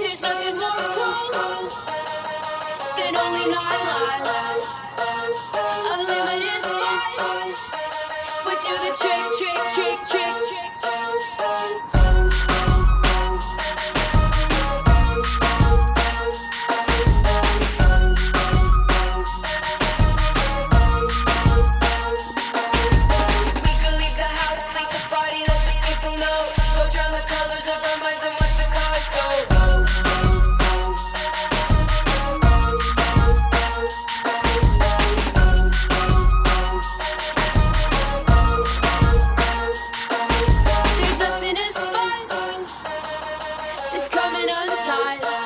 There's nothing more cruel than only nine lives. Would do the trick, trick, trick, trick. We could leave the house, party, let the people know. Go drown the untied.